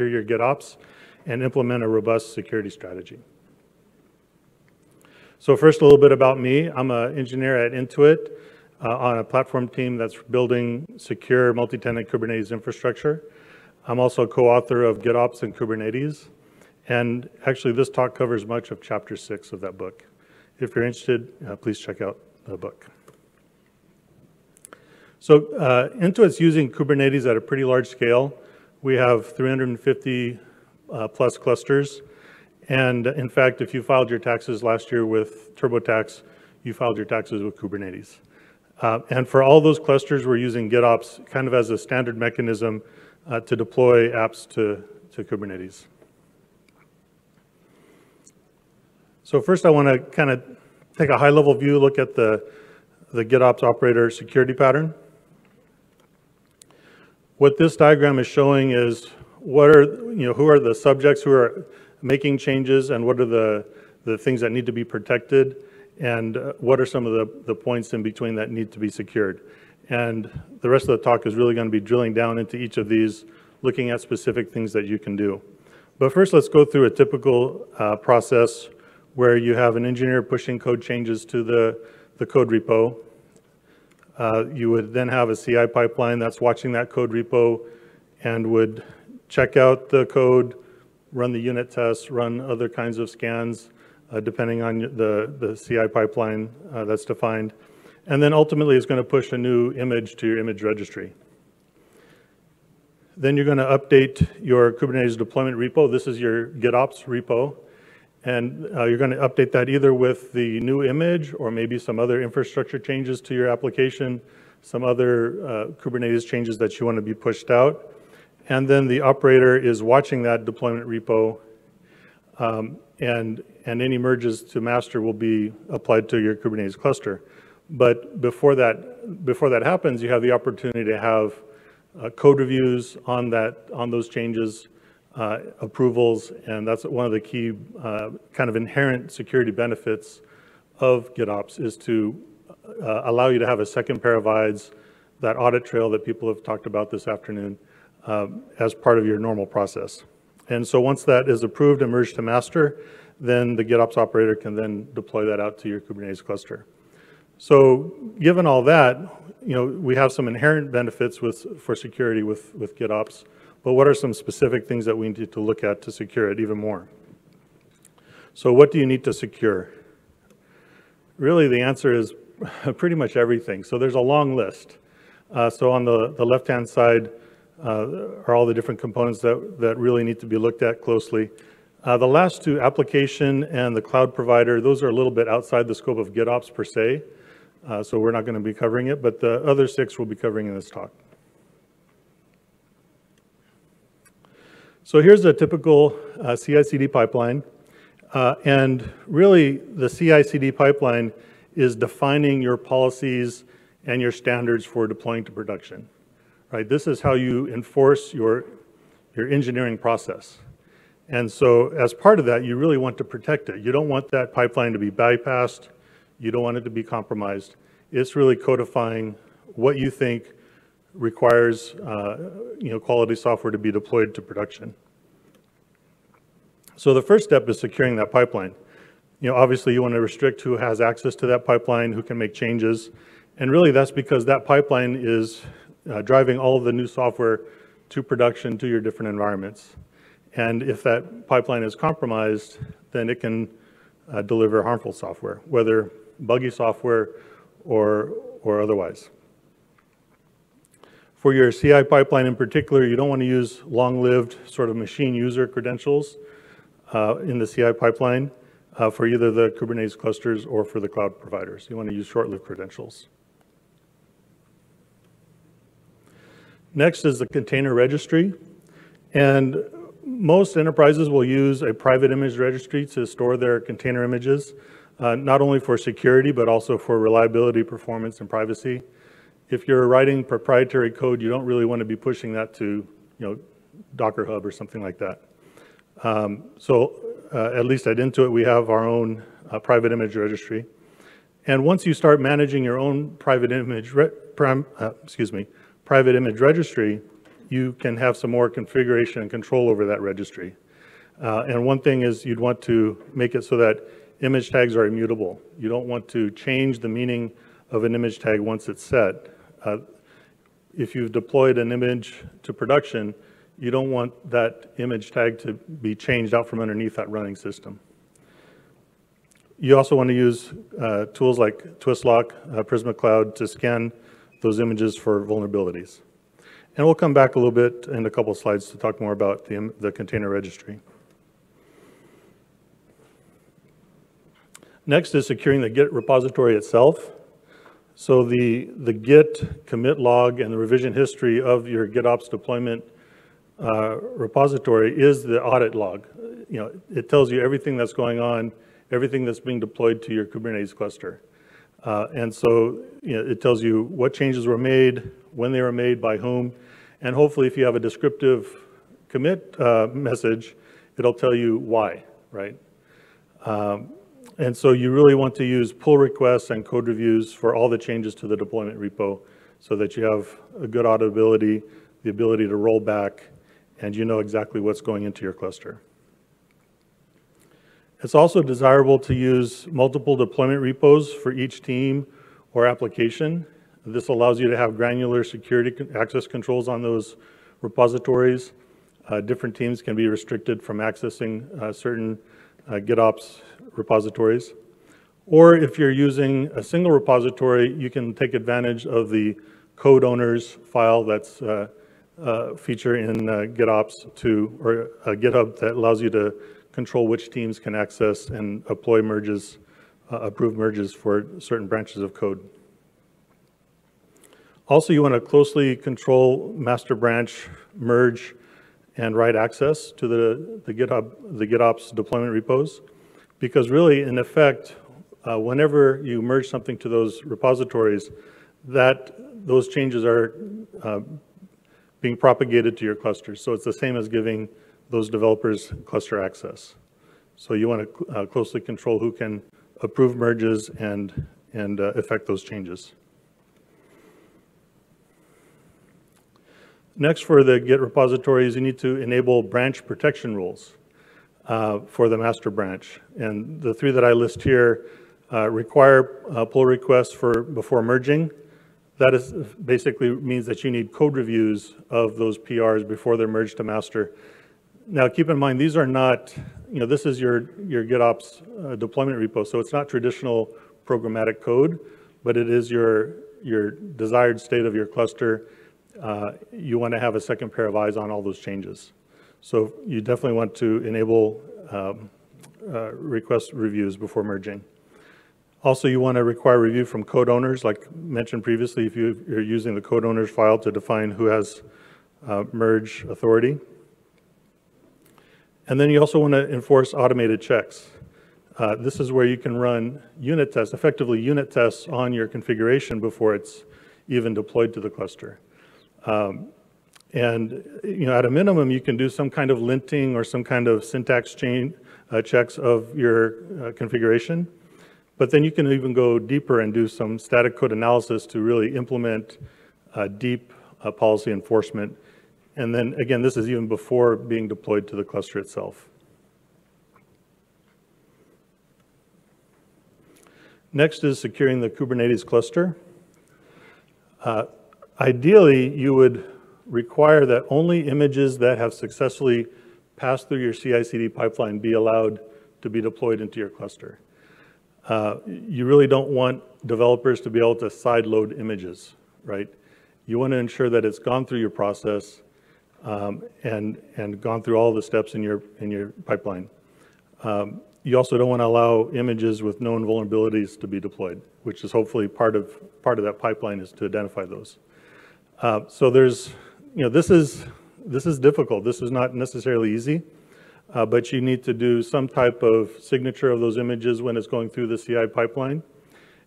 secure your GitOps and implement a robust security strategy. So first, a little bit about me. I'm an engineer at Intuit uh, on a platform team that's building secure multi-tenant Kubernetes infrastructure. I'm also a co-author of GitOps and Kubernetes. And actually, this talk covers much of chapter six of that book. If you're interested, uh, please check out the book. So uh, Intuit's using Kubernetes at a pretty large scale. We have 350 uh, plus clusters. And in fact, if you filed your taxes last year with TurboTax, you filed your taxes with Kubernetes. Uh, and for all those clusters, we're using GitOps kind of as a standard mechanism uh, to deploy apps to, to Kubernetes. So first I want to kind of take a high level view, look at the, the GitOps operator security pattern. What this diagram is showing is what are, you know, who are the subjects who are making changes and what are the, the things that need to be protected and uh, what are some of the, the points in between that need to be secured. And the rest of the talk is really going to be drilling down into each of these, looking at specific things that you can do. But first, let's go through a typical uh, process where you have an engineer pushing code changes to the, the code repo. Uh, you would then have a CI pipeline that's watching that code repo and would check out the code, run the unit tests, run other kinds of scans, uh, depending on the, the CI pipeline uh, that's defined. And then ultimately it's going to push a new image to your image registry. Then you're going to update your Kubernetes deployment repo. This is your GitOps repo. And uh, you're going to update that either with the new image or maybe some other infrastructure changes to your application, some other uh, Kubernetes changes that you want to be pushed out. And then the operator is watching that deployment repo um, and, and any merges to master will be applied to your Kubernetes cluster. But before that, before that happens, you have the opportunity to have uh, code reviews on, that, on those changes uh, approvals, and that's one of the key uh, kind of inherent security benefits of GitOps is to uh, allow you to have a second pair of eyes, that audit trail that people have talked about this afternoon, um, as part of your normal process. And so once that is approved and merged to master, then the GitOps operator can then deploy that out to your Kubernetes cluster. So given all that, you know, we have some inherent benefits with, for security with, with GitOps. But what are some specific things that we need to look at to secure it even more? So what do you need to secure? Really, the answer is pretty much everything. So there's a long list. Uh, so on the, the left-hand side uh, are all the different components that, that really need to be looked at closely. Uh, the last two, application and the cloud provider, those are a little bit outside the scope of GitOps per se. Uh, so we're not going to be covering it, but the other six we'll be covering in this talk. So here's a typical uh, CI/CD pipeline. Uh, and really, the CI/CD pipeline is defining your policies and your standards for deploying to production. Right? This is how you enforce your, your engineering process. And so as part of that, you really want to protect it. You don't want that pipeline to be bypassed. You don't want it to be compromised. It's really codifying what you think requires uh, you know, quality software to be deployed to production. So the first step is securing that pipeline. You know, obviously you want to restrict who has access to that pipeline, who can make changes. And really that's because that pipeline is uh, driving all of the new software to production to your different environments. And if that pipeline is compromised, then it can uh, deliver harmful software, whether buggy software or, or otherwise. For your CI pipeline in particular, you don't want to use long-lived sort of machine user credentials uh, in the CI pipeline uh, for either the Kubernetes clusters or for the cloud providers. You want to use short-lived credentials. Next is the container registry. And most enterprises will use a private image registry to store their container images, uh, not only for security, but also for reliability, performance, and privacy if you're writing proprietary code, you don't really want to be pushing that to, you know, Docker Hub or something like that. Um, so uh, at least at Intuit, we have our own uh, private image registry. And once you start managing your own private image, uh, excuse me, private image registry, you can have some more configuration and control over that registry. Uh, and one thing is you'd want to make it so that image tags are immutable. You don't want to change the meaning of an image tag once it's set. Uh, if you've deployed an image to production, you don't want that image tag to be changed out from underneath that running system. You also want to use uh, tools like Twistlock, uh, Prisma Cloud to scan those images for vulnerabilities. And we'll come back a little bit in a couple slides to talk more about the, the container registry. Next is securing the Git repository itself. So the, the Git commit log and the revision history of your GitOps deployment uh, repository is the audit log. You know, it tells you everything that's going on, everything that's being deployed to your Kubernetes cluster. Uh, and so you know, it tells you what changes were made, when they were made, by whom, and hopefully if you have a descriptive commit uh, message, it'll tell you why, right? Um, and so you really want to use pull requests and code reviews for all the changes to the deployment repo so that you have a good auditability, the ability to roll back, and you know exactly what's going into your cluster. It's also desirable to use multiple deployment repos for each team or application. This allows you to have granular security access controls on those repositories. Uh, different teams can be restricted from accessing uh, certain uh, GitOps repositories. Or if you're using a single repository, you can take advantage of the code owners file that's uh, uh, feature in uh, GitOps to, or uh, GitHub that allows you to control which teams can access and deploy merges, uh, approve merges for certain branches of code. Also, you want to closely control master branch, merge, and write access to the, the GitHub, the GitOps deployment repos. Because really, in effect, uh, whenever you merge something to those repositories, that those changes are uh, being propagated to your clusters. So it's the same as giving those developers cluster access. So you want to uh, closely control who can approve merges and, and uh, affect those changes. Next, for the Git repositories, you need to enable branch protection rules uh, for the master branch. And the three that I list here uh, require uh, pull requests for before merging. That is basically means that you need code reviews of those PRs before they're merged to master. Now, keep in mind, these are not, you know, this is your, your GitOps uh, deployment repo, so it's not traditional programmatic code, but it is your, your desired state of your cluster uh, you want to have a second pair of eyes on all those changes. So you definitely want to enable um, uh, request reviews before merging. Also, you want to require review from code owners, like mentioned previously, if you, are using the code owners file to define who has uh, merge authority. And then you also want to enforce automated checks. Uh, this is where you can run unit tests, effectively unit tests on your configuration before it's even deployed to the cluster. Um, and you know, at a minimum, you can do some kind of linting or some kind of syntax chain uh, checks of your uh, configuration. But then you can even go deeper and do some static code analysis to really implement uh, deep policy enforcement. And then again, this is even before being deployed to the cluster itself. Next is securing the Kubernetes cluster. Uh, Ideally, you would require that only images that have successfully passed through your CI/CD pipeline be allowed to be deployed into your cluster. Uh, you really don't want developers to be able to sideload images, right? You want to ensure that it's gone through your process um, and and gone through all the steps in your in your pipeline. Um, you also don't want to allow images with known vulnerabilities to be deployed, which is hopefully part of part of that pipeline is to identify those. Uh, so there's, you know, this is, this is difficult. This is not necessarily easy, uh, but you need to do some type of signature of those images when it's going through the CI pipeline.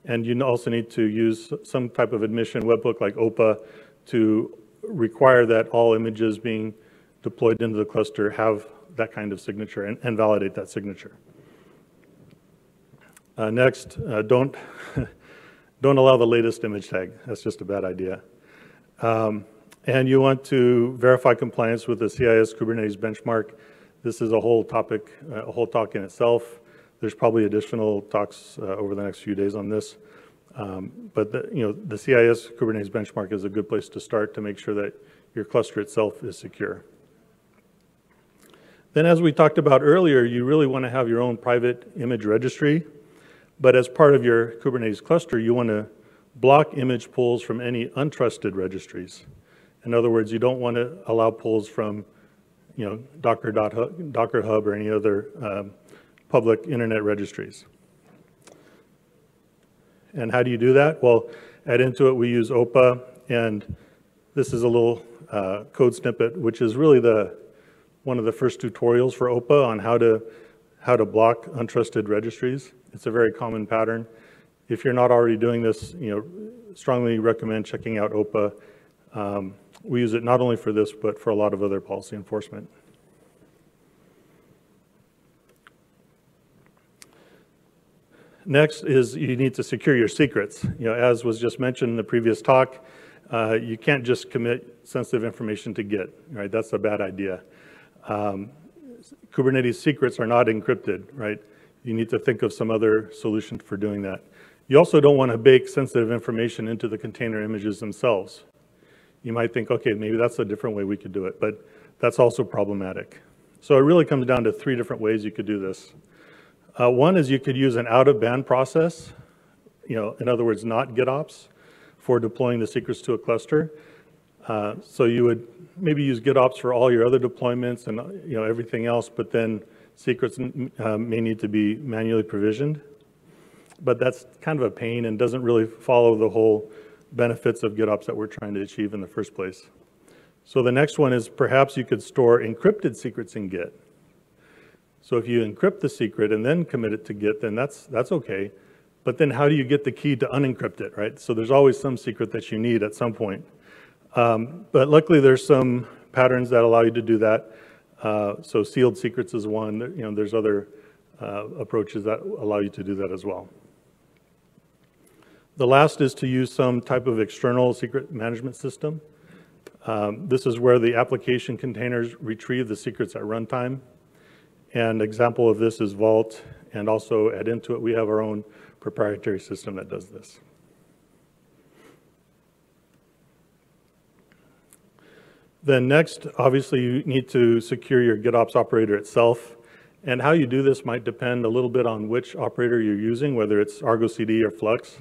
And you also need to use some type of admission webhook like OPA to require that all images being deployed into the cluster have that kind of signature and, and validate that signature. Uh, next, uh, don't, don't allow the latest image tag. That's just a bad idea. Um, And you want to verify compliance with the CIS Kubernetes benchmark. This is a whole topic, a whole talk in itself. There's probably additional talks uh, over the next few days on this. Um, but the, you know, the CIS Kubernetes benchmark is a good place to start to make sure that your cluster itself is secure. Then as we talked about earlier, you really want to have your own private image registry. But as part of your Kubernetes cluster, you want to block image pulls from any untrusted registries. In other words, you don't want to allow pulls from you know, Docker, Docker Hub or any other um, public internet registries. And how do you do that? Well, at Intuit, we use OPA, and this is a little uh, code snippet, which is really the one of the first tutorials for OPA on how to how to block untrusted registries. It's a very common pattern. If you're not already doing this, you know, strongly recommend checking out OPA. Um, we use it not only for this, but for a lot of other policy enforcement. Next is you need to secure your secrets. You know, as was just mentioned in the previous talk, uh, you can't just commit sensitive information to Git, right? That's a bad idea. Um, Kubernetes secrets are not encrypted, right? You need to think of some other solution for doing that. You also don't want to bake sensitive information into the container images themselves. You might think, okay, maybe that's a different way we could do it, but that's also problematic. So it really comes down to three different ways you could do this. Uh, one is you could use an out-of-band process, you know, in other words, not GitOps, for deploying the secrets to a cluster. Uh, so you would maybe use GitOps for all your other deployments and you know everything else, but then secrets uh, may need to be manually provisioned. But that's kind of a pain and doesn't really follow the whole benefits of GitOps that we're trying to achieve in the first place. So the next one is perhaps you could store encrypted secrets in Git. So if you encrypt the secret and then commit it to Git, then that's, that's okay. But then how do you get the key to unencrypt it, right? So there's always some secret that you need at some point. Um, but luckily there's some patterns that allow you to do that. Uh, so sealed secrets is one, you know, there's other uh, approaches that allow you to do that as well. The last is to use some type of external secret management system. Um, this is where the application containers retrieve the secrets at runtime. And example of this is Vault, and also at Intuit, we have our own proprietary system that does this. Then next, obviously, you need to secure your GitOps operator itself. And how you do this might depend a little bit on which operator you're using, whether it's Argo CD or Flux.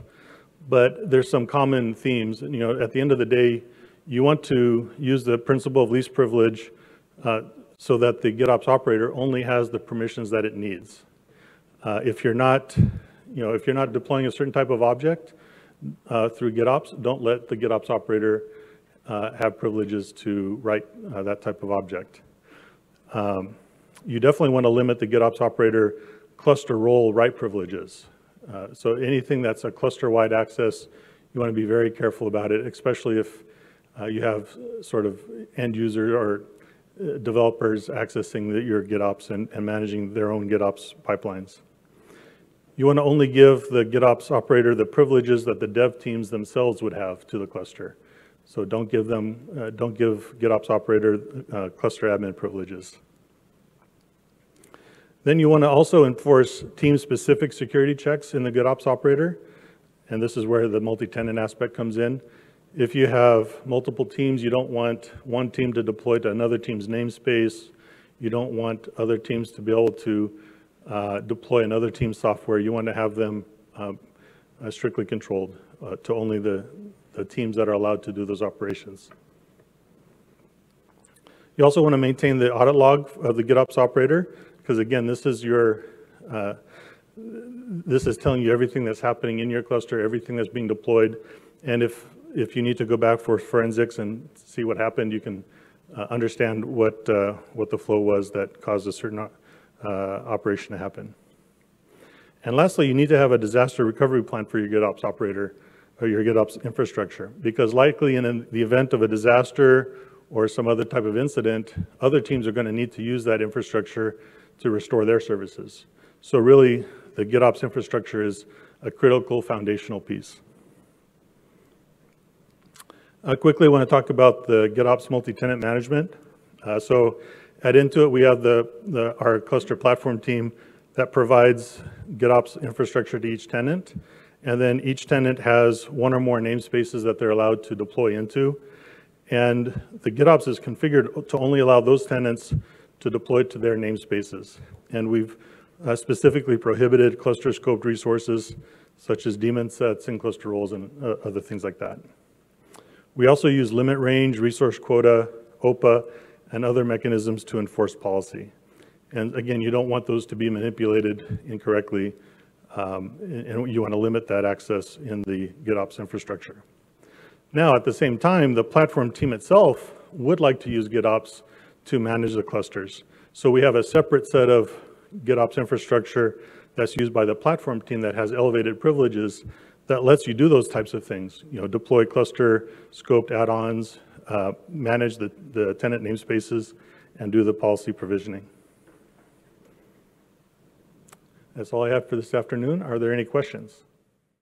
But there's some common themes. You know, at the end of the day, you want to use the principle of least privilege uh, so that the GitOps operator only has the permissions that it needs. Uh, if you're not, you know, if you're not deploying a certain type of object uh, through GitOps, don't let the GitOps operator uh, have privileges to write uh, that type of object. Um, you definitely want to limit the GitOps operator cluster role write privileges. Uh, so anything that's a cluster-wide access, you want to be very careful about it, especially if uh, you have sort of end user or developers accessing the, your GitOps and, and managing their own GitOps pipelines. You want to only give the GitOps operator the privileges that the dev teams themselves would have to the cluster. So don't give them, uh, don't give GitOps operator uh, cluster admin privileges. Then you want to also enforce team-specific security checks in the GitOps operator. And this is where the multi-tenant aspect comes in. If you have multiple teams, you don't want one team to deploy to another team's namespace. You don't want other teams to be able to uh, deploy another team's software. You want to have them uh, uh, strictly controlled uh, to only the, the teams that are allowed to do those operations. You also want to maintain the audit log of the GitOps operator, because again, this is your, uh, this is telling you everything that's happening in your cluster, everything that's being deployed. And if if you need to go back for forensics and see what happened, you can uh, understand what, uh, what the flow was that caused a certain uh, operation to happen. And lastly, you need to have a disaster recovery plan for your GitOps operator or your GitOps infrastructure, because likely in the event of a disaster or some other type of incident, other teams are going to need to use that infrastructure to restore their services. So really, the GitOps infrastructure is a critical foundational piece. Uh, Quickly, I want to talk about the GitOps multi-tenant management. Uh, So at Intuit, we have the, the- our cluster platform team that provides GitOps infrastructure to each tenant. And then each tenant has one or more namespaces that they're allowed to deploy into. And the GitOps is configured to only allow those tenants to deploy it to their namespaces. And we've uh, specifically prohibited cluster scoped resources such as daemon sets and cluster roles and uh, other things like that. We also use limit range, resource quota, OPA, and other mechanisms to enforce policy. And again, you don't want those to be manipulated incorrectly, um, and you want to limit that access in the GitOps infrastructure. Now, at the same time, the platform team itself would like to use GitOps to manage the clusters. So we have a separate set of GitOps infrastructure that's used by the platform team that has elevated privileges that lets you do those types of things. You know, deploy cluster scoped add-ons, uh, manage the, the tenant namespaces, and do the policy provisioning. That's all I have for this afternoon. Are there any questions?